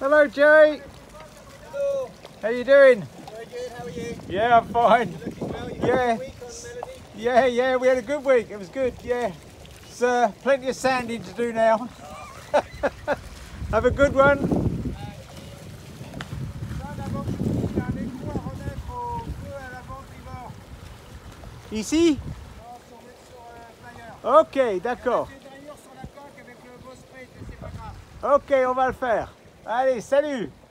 Hello, Jay. Hello. How you doing? Very good. How are you? Yeah, I'm fine. Well? Yeah. Yeah, yeah, we had a good week. It was good, yeah. It's uh, plenty of sanding to do now. Have a good one. Ici. Ok, d'accord. Ok, on va le faire. Allez, salut